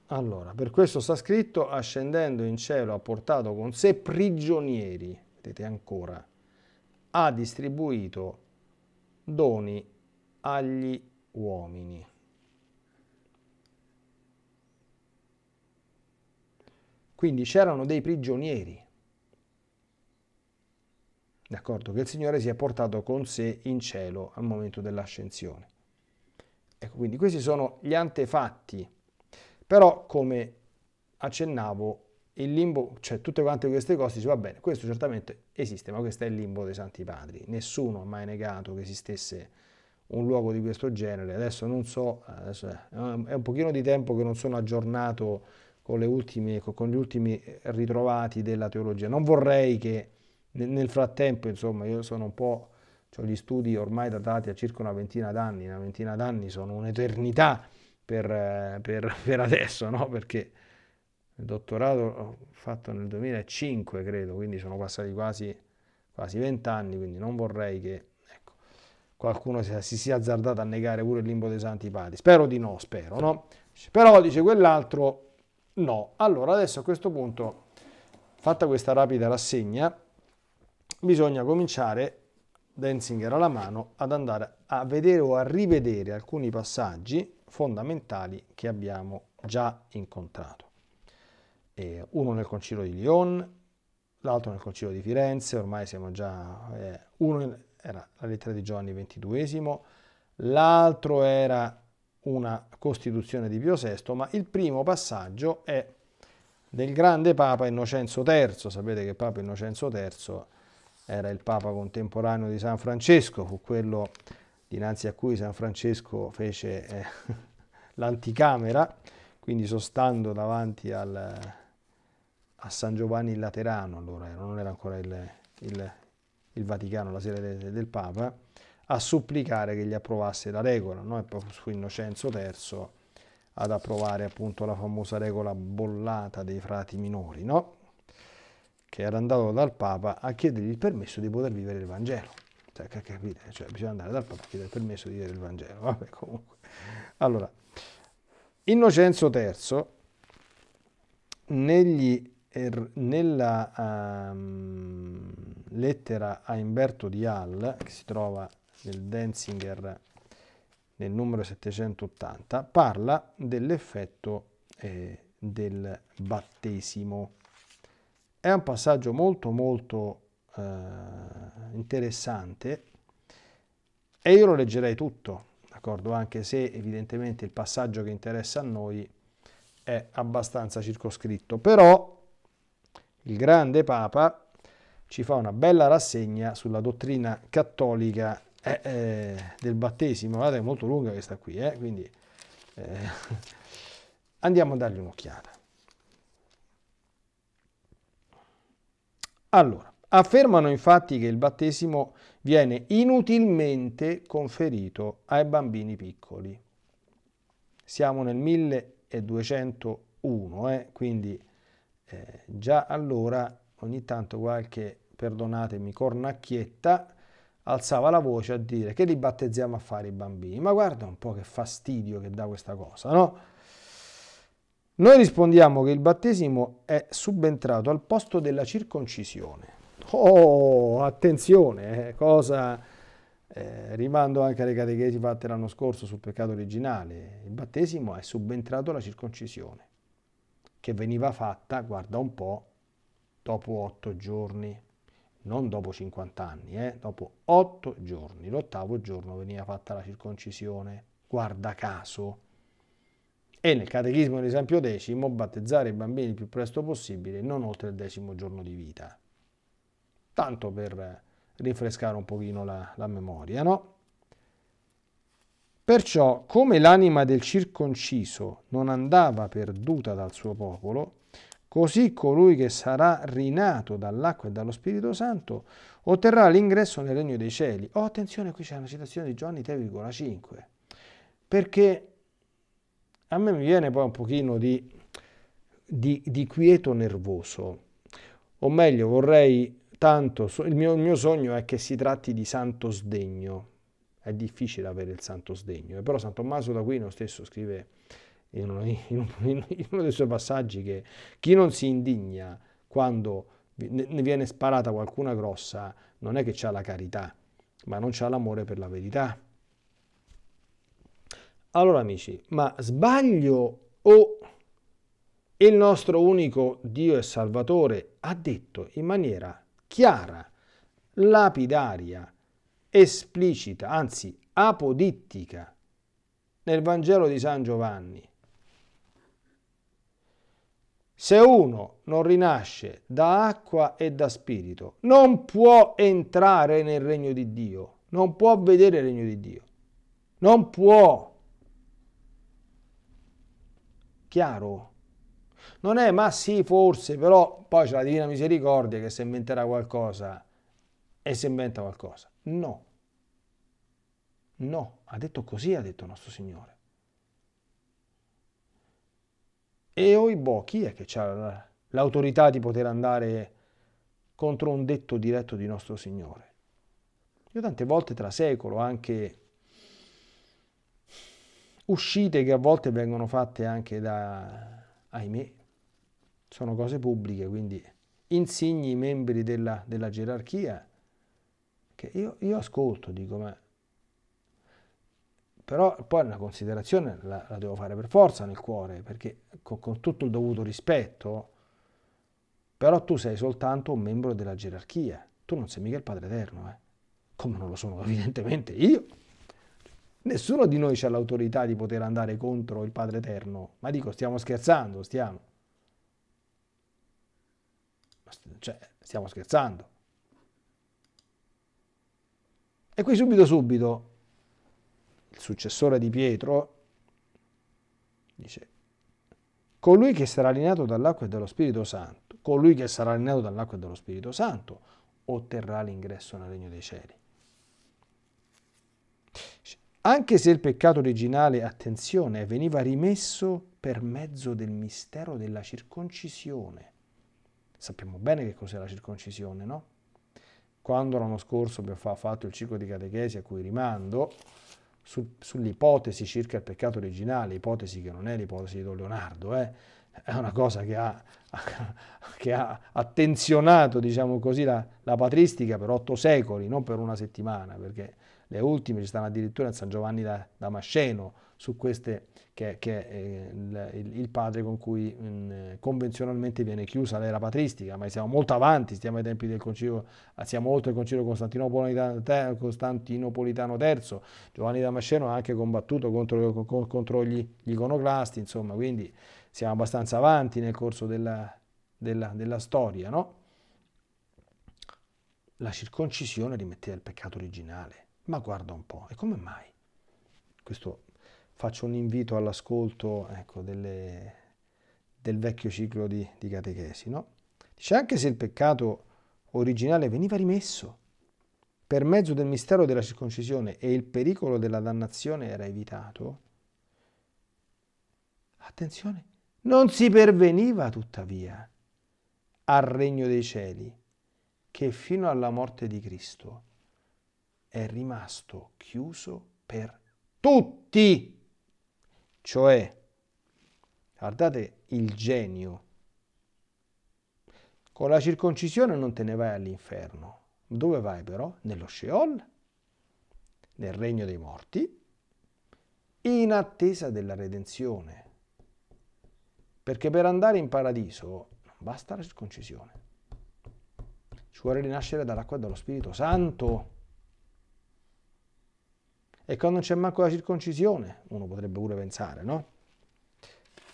Allora, per questo sta scritto, ascendendo in cielo ha portato con sé prigionieri, vedete ancora, ha distribuito doni agli uomini. Quindi c'erano dei prigionieri. D'accordo? Che il Signore si è portato con sé in cielo al momento dell'ascensione. Ecco, quindi questi sono gli antefatti. Però, come accennavo, il limbo, cioè tutte quante queste cose, dice va bene, questo certamente esiste, ma questo è il limbo dei Santi Padri. Nessuno ha mai negato che esistesse un luogo di questo genere. Adesso non so, adesso è, un pochino di tempo che non sono aggiornato con, ultime, con, gli ultimi ritrovati della teologia. Non vorrei che nel, frattempo, insomma, io sono un po', ho gli studi ormai datati a circa una ventina d'anni, una ventina d'anni sono un'eternità per, per, per adesso, no? Perché il dottorato l'ho fatto nel 2005, credo, quindi sono passati quasi, quasi 20 anni, quindi non vorrei che qualcuno si, si sia azzardato a negare pure il limbo dei santi padri. Spero di no, spero, no? Però dice quell'altro no. Allora adesso a questo punto, fatta questa rapida rassegna, bisogna cominciare, Denzinger alla mano, ad andare a vedere o a rivedere alcuni passaggi fondamentali che abbiamo già incontrato. E uno nel Concilio di Lyon, l'altro nel Concilio di Firenze, ormai siamo già... Eh, uno era la lettera di Giovanni XXII, l'altro era una Costituzione di Pio VI, ma il primo passaggio è del grande Papa Innocenzo III. Sapete che Papa Innocenzo III era il Papa contemporaneo di San Francesco, fu quello dinanzi a cui San Francesco fece eh, l'anticamera, quindi sostando davanti al, a San Giovanni il Laterano, allora non era ancora il, il, il Vaticano, la sede del, Papa, a supplicare che gli approvasse la regola, no? e poi fu Innocenzo III ad approvare appunto la famosa regola bollata dei frati minori, no? che era andato dal Papa a chiedergli il permesso di poter vivere il Vangelo. Cioè, capite? Cioè, bisogna andare dal Papa a chiedere il permesso di vivere il Vangelo. Vabbè, comunque. Allora, Innocenzo III, negli, er, nella um, lettera a Imberto di Hall, che si trova nel Denzinger nel numero 780, parla dell'effetto eh, del battesimo. È un passaggio molto molto eh, interessante e io lo leggerei tutto, d'accordo? Anche se evidentemente il passaggio che interessa a noi è abbastanza circoscritto, però il grande Papa ci fa una bella rassegna sulla dottrina cattolica eh, eh, del battesimo, guardate è molto lunga questa qui, eh? quindi eh, andiamo a dargli un'occhiata. Allora, affermano infatti che il battesimo viene inutilmente conferito ai bambini piccoli. Siamo nel 1201, eh? quindi eh, già allora ogni tanto qualche, perdonatemi, cornacchietta alzava la voce a dire che li battezziamo a fare i bambini. Ma guarda un po' che fastidio che dà questa cosa, no? Noi rispondiamo che il battesimo è subentrato al posto della circoncisione. Oh, attenzione, eh, cosa eh, rimando anche alle catechesi fatte l'anno scorso sul peccato originale. Il battesimo è subentrato alla circoncisione, che veniva fatta, guarda un po', dopo otto giorni, non dopo 50 anni, eh, dopo otto giorni. L'ottavo giorno veniva fatta la circoncisione, guarda caso e nel catechismo dell'esempio decimo battezzare i bambini il più presto possibile, non oltre il decimo giorno di vita. Tanto per rinfrescare un pochino la, la memoria, no? Perciò, come l'anima del circonciso non andava perduta dal suo popolo, così colui che sarà rinato dall'acqua e dallo Spirito Santo otterrà l'ingresso nel regno dei cieli. Oh, attenzione, qui c'è una citazione di Giovanni 3,5, perché a me mi viene poi un pochino di, di, di quieto nervoso, o meglio vorrei tanto, il mio, il mio, sogno è che si tratti di santo sdegno, è difficile avere il santo sdegno, però San Tommaso d'Aquino stesso scrive in uno, in, uno, in uno, dei suoi passaggi che chi non si indigna quando ne viene sparata qualcuna grossa non è che ha la carità, ma non ha l'amore per la verità. Allora amici, ma sbaglio o il nostro unico Dio e Salvatore ha detto in maniera chiara, lapidaria, esplicita, anzi apodittica nel Vangelo di San Giovanni. Se uno non rinasce da acqua e da spirito, non può entrare nel regno di Dio, non può vedere il regno di Dio, non può. Chiaro? Non è ma sì, forse, però poi c'è la Divina Misericordia che si inventerà qualcosa e si inventa qualcosa. No. No, ha detto così, ha detto nostro Signore. E oibò, chi è che ha l'autorità di poter andare contro un detto diretto di nostro Signore? Io tante volte tra secolo anche uscite che a volte vengono fatte anche da, ahimè, sono cose pubbliche, quindi insigni membri della, della gerarchia, che io, io, ascolto, dico, ma però poi una considerazione la, la devo fare per forza nel cuore, perché con, con, tutto il dovuto rispetto, però tu sei soltanto un membro della gerarchia, tu non sei mica il Padre Eterno, eh? come non lo sono evidentemente io. Nessuno di noi ha l'autorità di poter andare contro il Padre Eterno, ma dico, stiamo scherzando, stiamo. cioè, stiamo scherzando. E qui subito subito il successore di Pietro dice colui che sarà allineato dall'acqua e dallo Spirito Santo, colui che sarà allineato dall'acqua e dallo Spirito Santo otterrà l'ingresso nel regno dei cieli. Anche se il peccato originale, attenzione, veniva rimesso per mezzo del mistero della circoncisione. Sappiamo bene che cos'è la circoncisione, no? Quando l'anno scorso abbiamo fatto il ciclo di catechesi a cui rimando, su, sull'ipotesi circa il peccato originale, ipotesi che non è l'ipotesi di Don Leonardo, eh, è una cosa che ha, che ha attenzionato, diciamo così, la, la patristica per otto secoli, non per una settimana, perché le ultime ci stanno addirittura in San Giovanni da, Damasceno su queste che, che è il, il, padre con cui mh, mm, convenzionalmente viene chiusa l'era patristica, ma siamo molto avanti, stiamo ai tempi del concilio, siamo oltre il concilio costantinopolitano, costantinopolitano III, Giovanni Damasceno ha anche combattuto contro, contro gli, gli, iconoclasti, insomma, quindi siamo abbastanza avanti nel corso della, della, della storia, no? La circoncisione rimetteva il peccato originale ma guarda un po', e come mai? Questo faccio un invito all'ascolto ecco, delle, del vecchio ciclo di, di catechesi, no? Dice anche se il peccato originale veniva rimesso per mezzo del mistero della circoncisione e il pericolo della dannazione era evitato, attenzione, non si perveniva tuttavia al regno dei cieli che fino alla morte di Cristo è rimasto chiuso per tutti. Cioè, guardate il genio. Con la circoncisione non te ne vai all'inferno. Dove vai però? Nello Sheol, nel regno dei morti, in attesa della redenzione. Perché per andare in paradiso non basta la circoncisione. Ci vuole rinascere dall'acqua e dallo Spirito Santo. E quando non c'è manco la circoncisione, uno potrebbe pure pensare, no?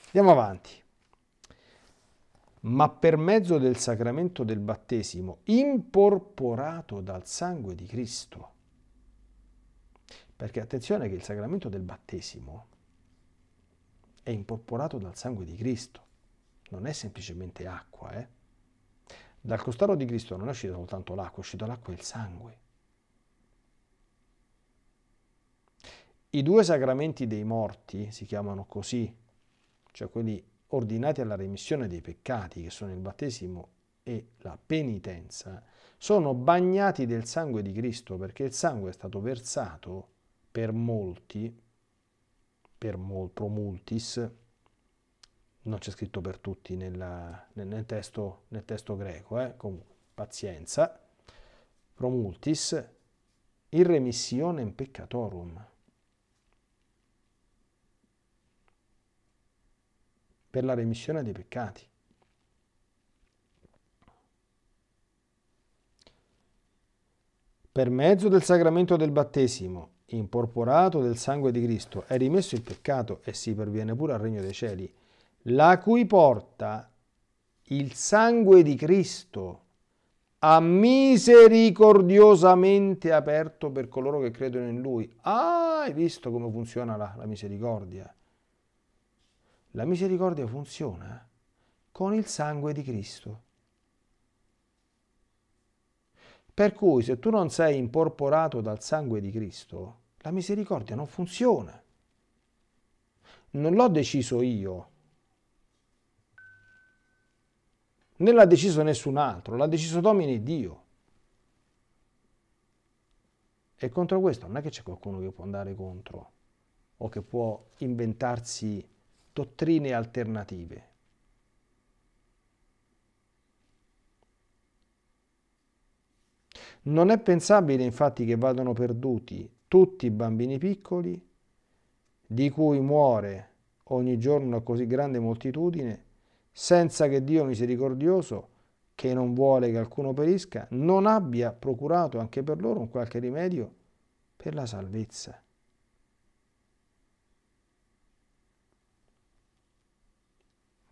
Andiamo avanti. Ma per mezzo del sacramento del battesimo, incorporato dal sangue di Cristo, perché attenzione che il sacramento del battesimo è incorporato dal sangue di Cristo, non è semplicemente acqua, eh? Dal costaro di Cristo non è uscita soltanto l'acqua, è uscito l'acqua e il sangue. I due sacramenti dei morti si chiamano così, cioè quelli ordinati alla remissione dei peccati, che sono il battesimo e la penitenza, sono bagnati del sangue di Cristo perché il sangue è stato versato per molti, per mol, pro multis, non c'è scritto per tutti nella, nel, nel, testo, nel, testo, greco, eh? comunque, pazienza, pro multis, in remissione in peccatorum. Per la remissione dei peccati. Per mezzo del sacramento del battesimo, imporporato del sangue di Cristo, è rimesso il peccato e si perviene pure al regno dei cieli, la cui porta il sangue di Cristo ha misericordiosamente aperto per coloro che credono in Lui. Ah, hai visto come funziona la, la misericordia? La misericordia funziona con il sangue di Cristo. Per cui se tu non sei imporporato dal sangue di Cristo, la misericordia non funziona. Non l'ho deciso io, né l'ha deciso nessun altro, l'ha deciso Domini Dio. E contro questo non è che c'è qualcuno che può andare contro o che può inventarsi dottrine alternative. Non è pensabile infatti che vadano perduti tutti i bambini piccoli di cui muore ogni giorno una così grande moltitudine, senza che Dio misericordioso, che non vuole che alcuno perisca, non abbia procurato anche per loro un qualche rimedio per la salvezza.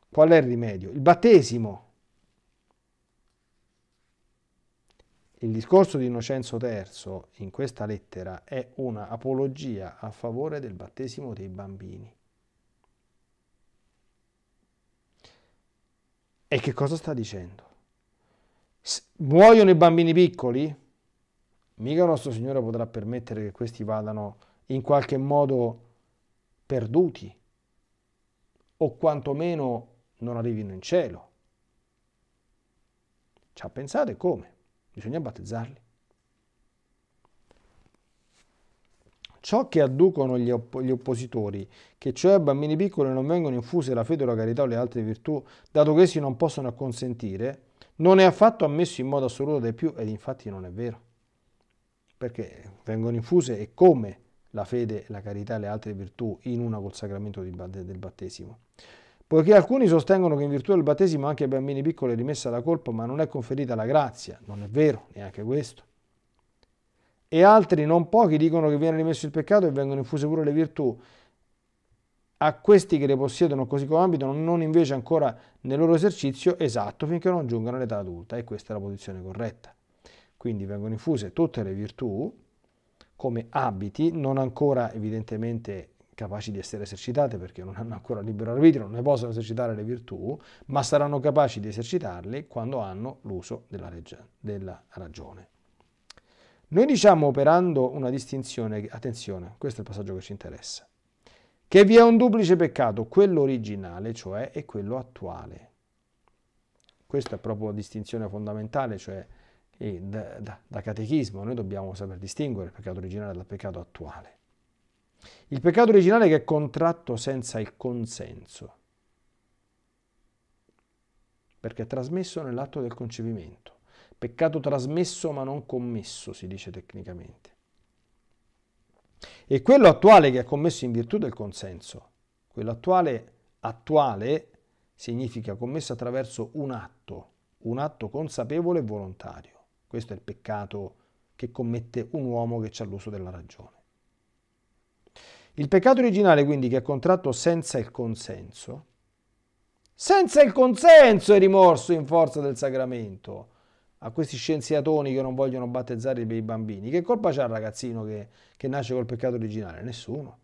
Qual è il rimedio? Il battesimo. il discorso di Innocenzo III in questa lettera è una apologia a favore del battesimo dei bambini. E che cosa sta dicendo? Muoiono i bambini piccoli? Mica nostro Signore potrà permettere che questi vadano in qualche modo perduti o quantomeno non arrivino in cielo. Ci ha pensato e come? Bisogna battezzarli. Ciò che adducono gli, opp- gli, oppositori, che cioè a bambini piccoli non vengono infuse la fede, la carità o le altre virtù, dato che essi non possono acconsentire, non è affatto ammesso in modo assoluto dai più, ed infatti non è vero. Perché vengono infuse e come la fede, la carità e le altre virtù in una col sacramento del battesimo. Poiché alcuni sostengono che in virtù del battesimo anche ai bambini piccoli è rimessa la colpa, ma non è conferita la grazia. Non è vero, neanche questo. E altri, non pochi, dicono che viene rimesso il peccato e vengono infuse pure le virtù. A questi che le possiedono così come ambito, non invece ancora nel loro esercizio esatto finché non giungano all'età adulta. E questa è la posizione corretta. Quindi vengono infuse tutte le virtù come abiti, non ancora evidentemente capaci di essere esercitate perché non hanno ancora libero arbitrio, non ne possono esercitare le virtù, ma saranno capaci di esercitarle quando hanno l'uso della, reg- della ragione. Noi diciamo operando una distinzione, attenzione, questo è il passaggio che ci interessa, che vi è un duplice peccato, quello originale, cioè, e quello attuale. Questa è proprio la distinzione fondamentale, cioè da, da, da catechismo noi dobbiamo saper distinguere il peccato originale dal peccato attuale. Il peccato originale che è contratto senza il consenso, perché è trasmesso nell'atto del concepimento. Peccato trasmesso ma non commesso, si dice tecnicamente. E quello attuale che è commesso in virtù del consenso. Quello attuale, attuale significa commesso attraverso un atto, un atto consapevole e volontario. Questo è il peccato che commette un uomo che ha l'uso della ragione. Il peccato originale quindi che è contratto senza il consenso, senza il consenso è rimorso in forza del sacramento a questi scienziatoni che non vogliono battezzare i bambini. Che colpa c'ha il ragazzino che, che nasce col peccato originale? Nessuno.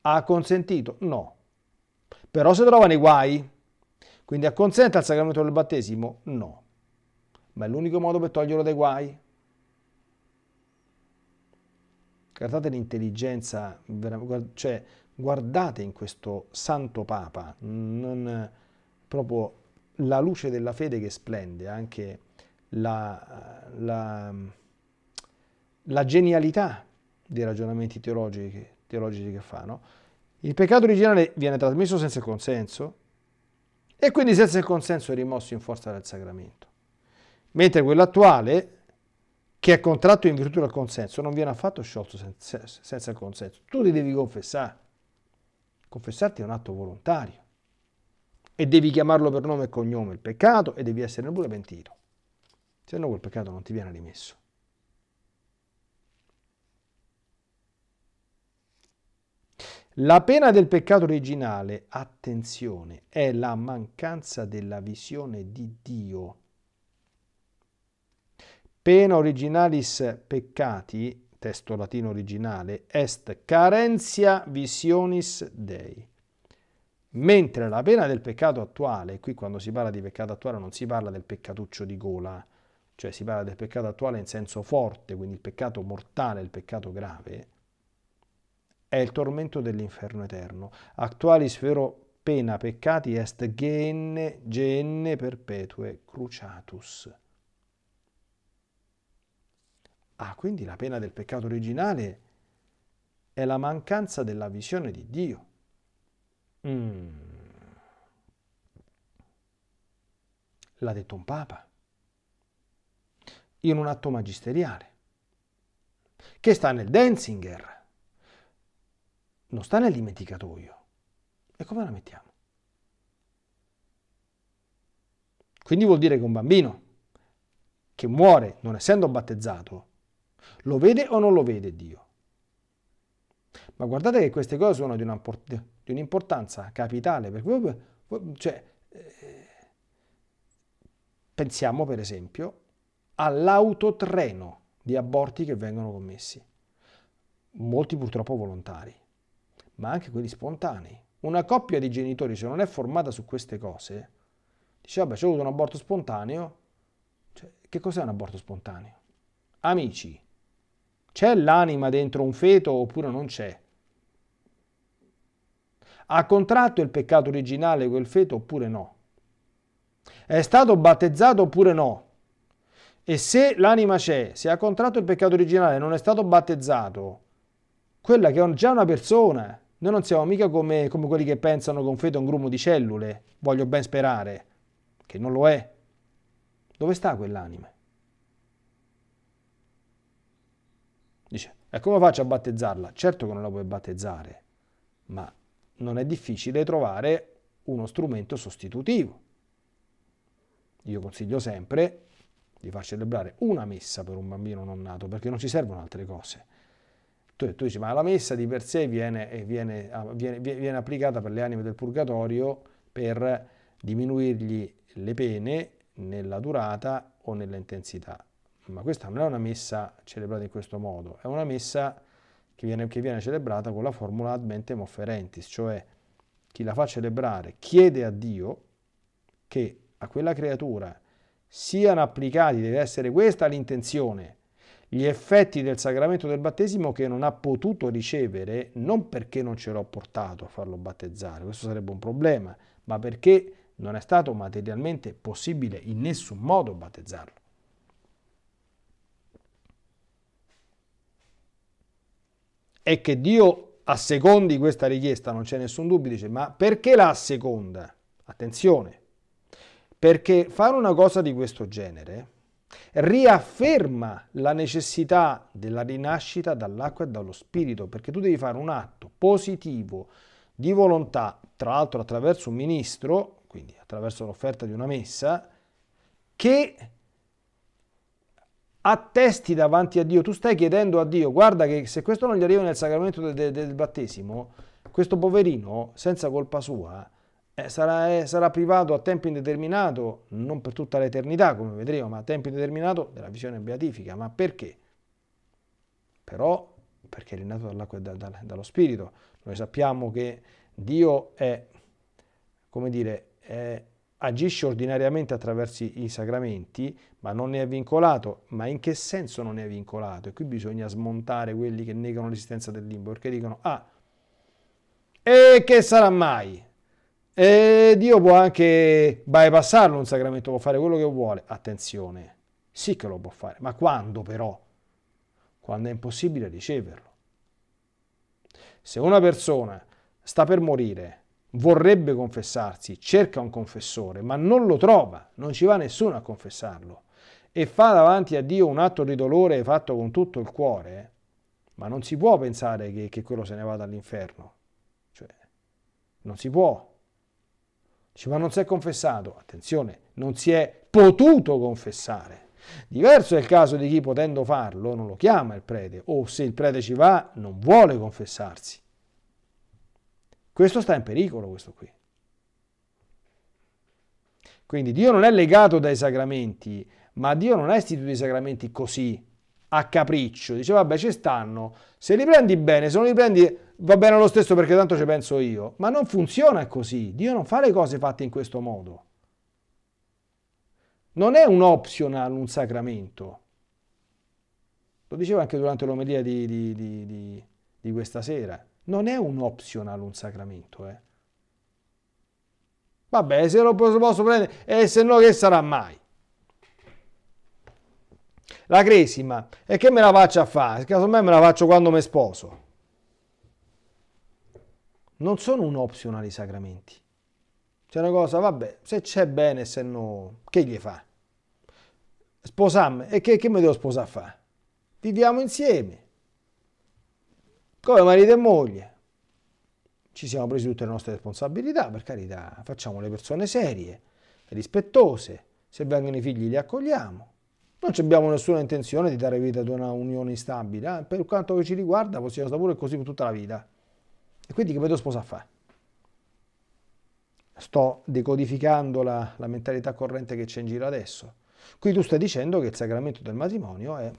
Ha consentito? No. Però si trova nei guai. Quindi acconsente al sacramento del battesimo? No. Ma è l'unico modo per toglierlo dai guai? Guardate l'intelligenza, cioè guardate in questo santo Papa, non, proprio la luce della fede che splende, anche la, la, la genialità dei ragionamenti teologici, teologici che fa. No? Il peccato originale viene trasmesso senza il consenso e quindi senza il consenso è rimosso in forza del sacramento, mentre quello attuale che è contratto in virtù del consenso non viene affatto sciolto senza, senza il consenso. Tu ti devi confessare. Confessarti è un atto volontario. E devi chiamarlo per nome e cognome il peccato e devi essere pure pentito. Se no quel peccato non ti viene rimesso. La pena del peccato originale, attenzione, è la mancanza della visione di Dio Pena originalis peccati, testo latino originale, est carentia visionis Dei. Mentre la pena del peccato attuale, qui quando si parla di peccato attuale non si parla del peccatuccio di gola, cioè si parla del peccato attuale in senso forte, quindi il peccato mortale, il peccato grave, è il tormento dell'inferno eterno. Actualis vero pena peccati est genne, genne perpetue cruciatus. Ah, quindi la pena del peccato originale è la mancanza della visione di Dio. Mm. L'ha detto un papa in un atto magisteriale che sta nel Denzinger, non sta nel dimenticatoio. E come la mettiamo? Quindi vuol dire che un bambino che muore non essendo battezzato lo vede o non lo vede Dio? Ma guardate che queste cose sono di, un'importanza capitale, perché cioè, eh, pensiamo per esempio all'autotreno di aborti che vengono commessi. Molti purtroppo volontari, ma anche quelli spontanei. Una coppia di genitori, se non è formata su queste cose, dice, vabbè, c'è avuto un aborto spontaneo. Cioè, che cos'è un aborto spontaneo? Amici, c'è l'anima dentro un feto oppure non c'è? Ha contratto il peccato originale quel feto oppure no? È stato battezzato oppure no? E se l'anima c'è, se ha contratto il peccato originale e non è stato battezzato, quella che è già una persona, noi non siamo mica come, come quelli che pensano che un feto è un gruppo di cellule, voglio ben sperare, che non lo è. Dove sta quell'anima? Dice, e come faccio a battezzarla? Certo che non la puoi battezzare, ma non è difficile trovare uno strumento sostitutivo. Io consiglio sempre di far celebrare una messa per un bambino non nato, perché non ci servono altre cose. Tu, tu dici, ma la messa di per sé viene, viene, viene, viene applicata per le anime del purgatorio per diminuirgli le pene nella durata o nella intensità. Ma questa non è una messa celebrata in questo modo, è una messa che viene, che viene celebrata con la formula ad mentem offerentis, cioè chi la fa celebrare chiede a Dio che a quella creatura siano applicati, deve essere questa l'intenzione, gli effetti del sacramento del battesimo che non ha potuto ricevere non perché non ce l'ho portato a farlo battezzare, questo sarebbe un problema, ma perché non è stato materialmente possibile in nessun modo battezzarlo. E che Dio assecondi questa richiesta, non c'è nessun dubbio, dice, ma perché la asseconda? Attenzione, perché fare una cosa di questo genere riafferma la necessità della rinascita dall'acqua e dallo spirito, perché tu devi fare un atto positivo di volontà, tra l'altro attraverso un ministro, quindi attraverso l'offerta di una messa, che attesti davanti a Dio. Tu stai chiedendo a Dio, guarda che se questo non gli arriva nel sacramento del, del, del battesimo, questo poverino, senza colpa sua, eh, sarà, eh, sarà, privato a tempo indeterminato, non per tutta l'eternità come vedremo, ma a tempo indeterminato della visione beatifica. Ma perché? Però perché è rinato dall'acqua e da, da, dallo Spirito. Noi sappiamo che Dio è, come dire, è, agisce ordinariamente attraverso i sacramenti, ma non ne è vincolato. Ma in che senso non ne è vincolato? E qui bisogna smontare quelli che negano l'esistenza del limbo, perché dicono, ah, e che sarà mai? E Dio può anche bypassarlo un sacramento, può fare quello che vuole. Attenzione, sì che lo può fare, ma quando però? Quando è impossibile riceverlo. Se una persona sta per morire, vorrebbe confessarsi, cerca un confessore, ma non lo trova, non ci va nessuno a confessarlo, e fa davanti a Dio un atto di dolore fatto con tutto il cuore, ma non si può pensare che, che quello se ne vada all'inferno. Cioè, non si può. Dice, ma non si è confessato. Attenzione, non si è potuto confessare. Diverso è il caso di chi potendo farlo non lo chiama il prete o se il prete ci va non vuole confessarsi. Questo sta in pericolo, questo qui. Quindi Dio non è legato dai sacramenti, ma Dio non ha istituito i sacramenti così, a capriccio. Dice, vabbè, ci stanno, se li prendi bene, se non li prendi va bene lo stesso perché tanto ci penso io. Ma non funziona così. Dio non fa le cose fatte in questo modo. Non è un optional un sacramento. Lo dicevo anche durante l'omelia di, di, di, di, questa sera. Non è un optional un sacramento. Eh. Vabbè, se lo posso prendere, e se no che sarà mai? La cresima, e che me la faccio a fare? Casomai me la faccio quando mi sposo non sono un optional i sacramenti. C'è una cosa, vabbè, se c'è bene, se no, che gli fa? Sposarmi, e che, che mi devo sposare a fare? Viviamo insieme, come marito e moglie. Ci siamo presi tutte le nostre responsabilità, per carità, facciamo le persone serie, rispettose, se vengono i figli li accogliamo. Non abbiamo nessuna intenzione di dare vita ad una unione instabile, eh? per quanto ci riguarda possiamo stare pure così per tutta la vita. E quindi che vedo sposa a fare? Sto decodificando la, la mentalità corrente che c'è in giro adesso. Qui tu stai dicendo che il sacramento del matrimonio è...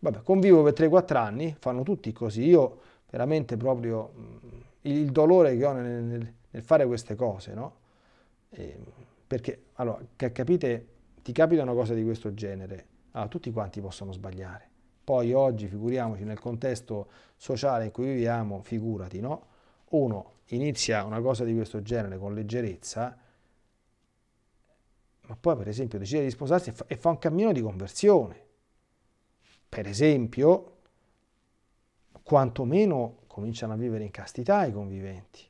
Vabbè, convivo per 3-4 anni, fanno tutti così. Io veramente proprio il dolore che ho nel, nel, nel fare queste cose, no? Eh, perché, allora, capite, ti capita una cosa di questo genere, allora, tutti quanti possono sbagliare. Poi oggi, figuriamoci, nel contesto sociale in cui viviamo, figurati, no? Uno inizia una cosa di questo genere con leggerezza, ma poi per esempio decide di sposarsi e fa un cammino di conversione. Per esempio, quantomeno cominciano a vivere in castità i conviventi.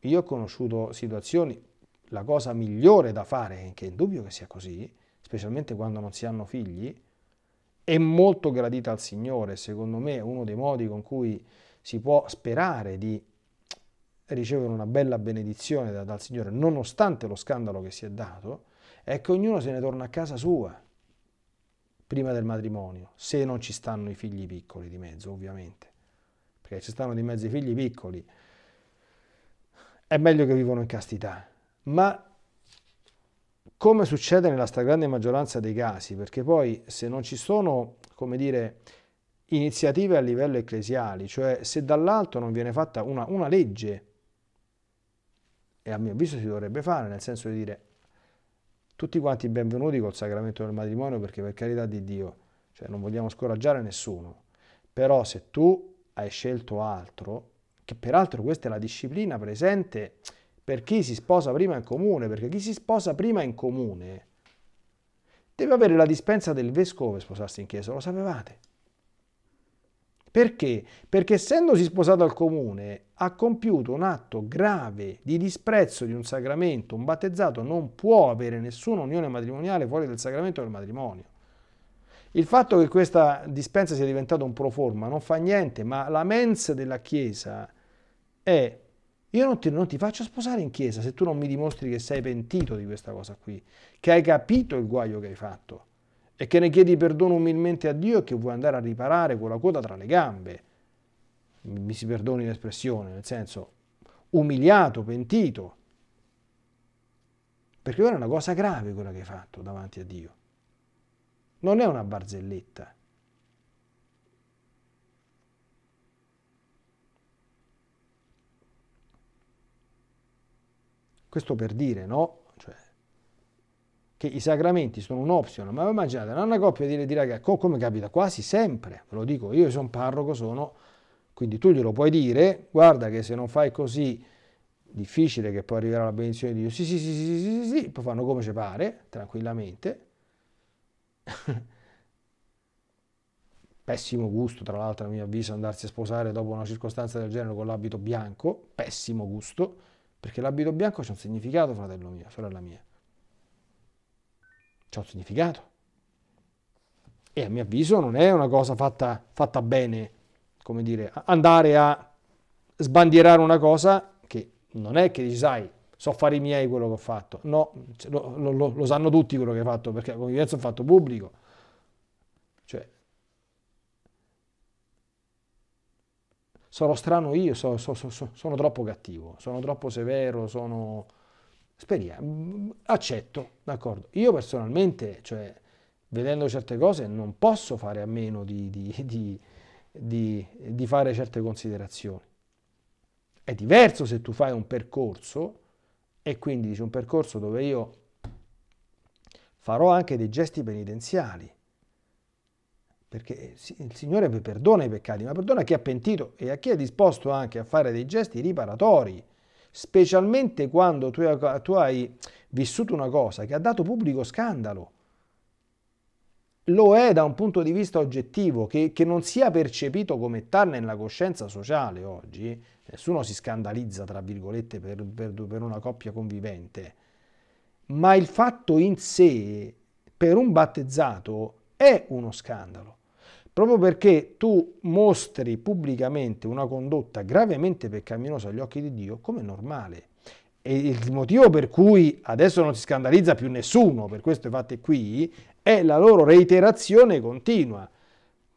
Io ho conosciuto situazioni, la cosa migliore da fare, che è indubbio che sia così, specialmente quando non si hanno figli, è molto gradita al Signore, secondo me è uno dei modi con cui si può sperare di ricevere una bella benedizione dal Signore, nonostante lo scandalo che si è dato, è che ognuno se ne torna a casa sua prima del matrimonio, se non ci stanno i figli piccoli di mezzo, ovviamente perché ci stanno di mezzo i figli piccoli, è meglio che vivono in castità. Ma come succede nella stragrande maggioranza dei casi, perché poi se non ci sono, come dire, iniziative a livello ecclesiali, cioè se dall'alto non viene fatta una, una legge, e a mio avviso si dovrebbe fare, nel senso di dire tutti quanti benvenuti col sacramento del matrimonio, perché per carità di Dio, cioè non vogliamo scoraggiare nessuno, però se tu hai scelto altro, che peraltro questa è la disciplina presente per chi si sposa prima in comune, perché chi si sposa prima in comune deve avere la dispensa del vescovo per sposarsi in chiesa, lo sapevate? Perché? Perché essendosi sposato al comune ha compiuto un atto grave di disprezzo di un sacramento, un battezzato non può avere nessuna unione matrimoniale fuori dal sacramento del matrimonio. Il fatto che questa dispensa sia diventata un pro forma non fa niente, ma la mens della Chiesa è io non ti, non ti, faccio sposare in chiesa se tu non mi dimostri che sei pentito di questa cosa qui, che hai capito il guaio che hai fatto e che ne chiedi perdono umilmente a Dio e che vuoi andare a riparare quella quota tra le gambe. Mi si perdoni l'espressione, nel senso umiliato, pentito. Perché ora è una cosa grave quella che hai fatto davanti a Dio non è una barzelletta. Questo per dire, no? Che i sacramenti sono un option, ma immaginate, una coppia di, di ragazzi, come capita? Quasi sempre, ve lo dico, io sono parroco, sono, quindi tu glielo puoi dire, guarda che se non fai così, difficile che poi arriverà la benedizione di Dio, sì, sì, sì, sì, sì, sì, sì, poi fanno come ci pare, tranquillamente, pessimo gusto, tra l'altro a mio avviso, andarsi a sposare dopo una circostanza del genere con l'abito bianco, pessimo gusto, perché l'abito bianco c'è un significato, fratello mio, sorella mia. C'è un significato. E a mio avviso non è una cosa fatta, fatta bene, come dire, andare a sbandierare una cosa che non è che dici, sai, so fare i miei quello che ho fatto. No, lo, lo, lo sanno tutti quello che hai fatto, perché la convivenza è fatto pubblico. Cioè, sono strano io, so, so, so, sono troppo cattivo, sono troppo severo, sono... Speriamo, accetto, d'accordo. Io personalmente, cioè, vedendo certe cose, non posso fare a meno di, di, di, di fare certe considerazioni. È diverso se tu fai un percorso e quindi dice un percorso dove io farò anche dei gesti penitenziali, perché il Signore perdona i peccati, ma perdona chi ha pentito e a chi è disposto anche a fare dei gesti riparatori, specialmente quando tu tu hai vissuto una cosa che ha dato pubblico scandalo. Lo è da un punto di vista oggettivo, che, che non sia percepito come tale nella coscienza sociale oggi, nessuno si scandalizza, tra virgolette, per, per, per una coppia convivente, ma il fatto in sé, per un battezzato, è uno scandalo. Proprio perché tu mostri pubblicamente una condotta gravemente peccaminosa agli occhi di Dio come normale. E il motivo per cui adesso non si scandalizza più nessuno per queste fatte qui è la loro reiterazione continua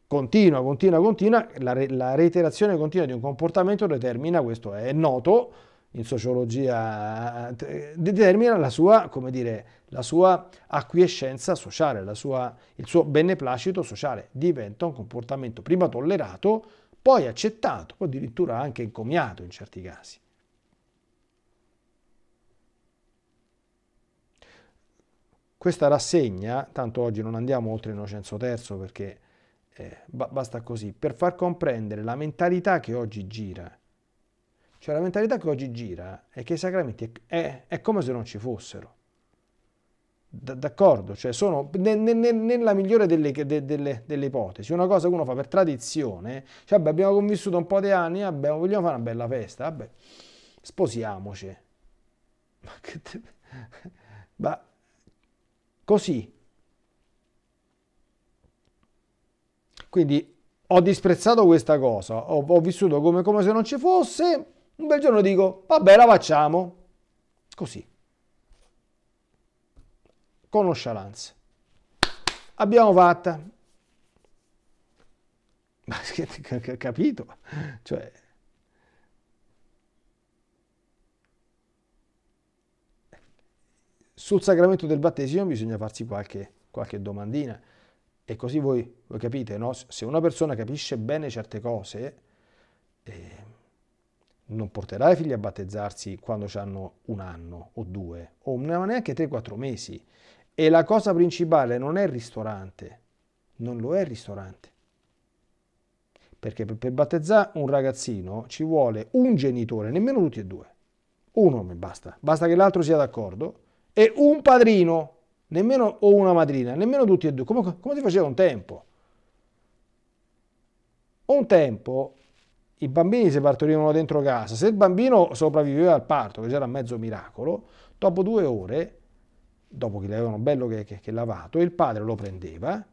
continua, continua, continua, la, la, reiterazione continua di un comportamento determina, questo è noto, in sociologia determina la sua, come dire, la sua acquiescenza sociale, sua, il suo beneplacito sociale. Diventa un comportamento prima tollerato, poi accettato, poi addirittura anche encomiato in certi casi. Questa rassegna, tanto oggi non andiamo oltre Innocenzo III perché eh, basta così, per far comprendere la mentalità che oggi gira. Cioè la mentalità che oggi gira è che i sacramenti è, è, come se non ci fossero. D'accordo? Cioè sono ne, ne, nella migliore delle, de, delle, delle, ipotesi. Una cosa che uno fa per tradizione, cioè vabbè, abbiamo convissuto un po' di anni, vabbè, vogliamo fare una bella festa, vabbè, sposiamoci. Ma che te... Ma così. Quindi ho disprezzato questa cosa, ho, ho vissuto come, come se non ci fosse, un bel giorno dico, vabbè la facciamo, così, con nonchalance. Abbiamo fatta. Ma capito? Cioè, sul sacramento del battesimo bisogna farsi qualche, qualche domandina. E così voi, voi capite, no? se una persona capisce bene certe cose, eh, non porterà i figli a battezzarsi quando hanno un anno o due, o neanche 3-4 mesi. E la cosa principale non è il ristorante, non lo è il ristorante. Perché per, per battezzare un ragazzino ci vuole un genitore, nemmeno tutti e due. Uno mi basta, basta che l'altro sia d'accordo e un padrino, nemmeno, o una madrina, nemmeno tutti e due, come, come si faceva un tempo. Un tempo i bambini si partorivano dentro casa, se il bambino sopravviveva al parto, che era mezzo miracolo, dopo due ore, dopo che l'avevano bello che, che, che lavato, il padre lo prendeva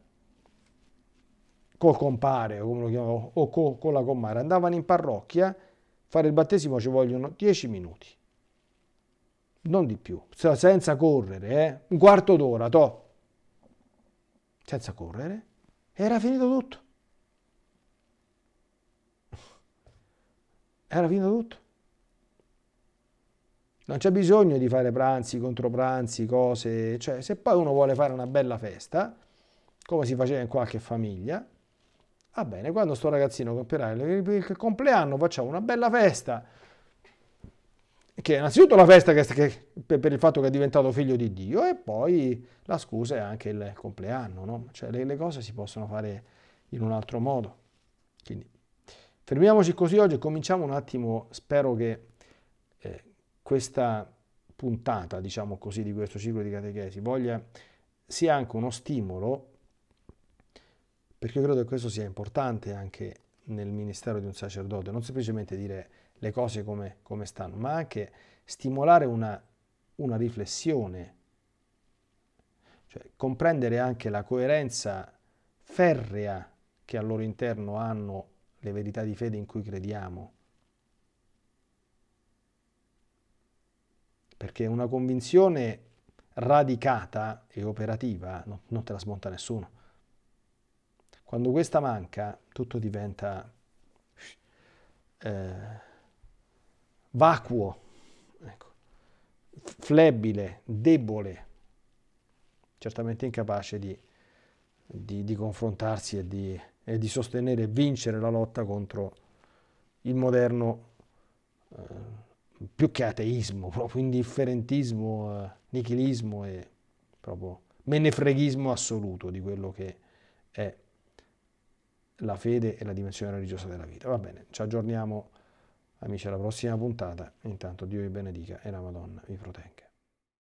col compare o, come lo chiamavo, o con, con la comare, andavano in parrocchia, fare il battesimo ci vogliono dieci minuti non di più, senza correre, eh? un quarto d'ora, to. senza correre, era finito tutto. Era finito tutto. Non c'è bisogno di fare pranzi, contropranzi, cose, cioè se poi uno vuole fare una bella festa, come si faceva in qualche famiglia, va bene, quando sto ragazzino compierà il compleanno facciamo una bella festa, che è innanzitutto la festa che, che, per il fatto che è diventato figlio di Dio e poi la scusa è anche il compleanno, no? Cioè le, le cose si possono fare in un altro modo. Quindi fermiamoci così oggi e cominciamo un attimo, spero che eh, questa puntata, diciamo così, di questo ciclo di catechesi voglia sia anche uno stimolo, perché io credo che questo sia importante anche nel ministero di un sacerdote, non semplicemente dire le cose come, come stanno, ma anche stimolare una, una riflessione, cioè comprendere anche la coerenza ferrea che al loro interno hanno le verità di fede in cui crediamo. Perché una convinzione radicata e operativa no, non te la smonta nessuno. Quando questa manca, tutto diventa eh, vacuo, ecco, flebile, debole, certamente incapace di, di, di confrontarsi e di, e di, sostenere e vincere la lotta contro il moderno, eh, più che ateismo, proprio indifferentismo, eh, nichilismo e proprio menefreghismo assoluto di quello che è la fede e la dimensione religiosa della vita. Va bene, ci aggiorniamo Amici, alla prossima puntata. Intanto Dio vi benedica e la Madonna vi protegga.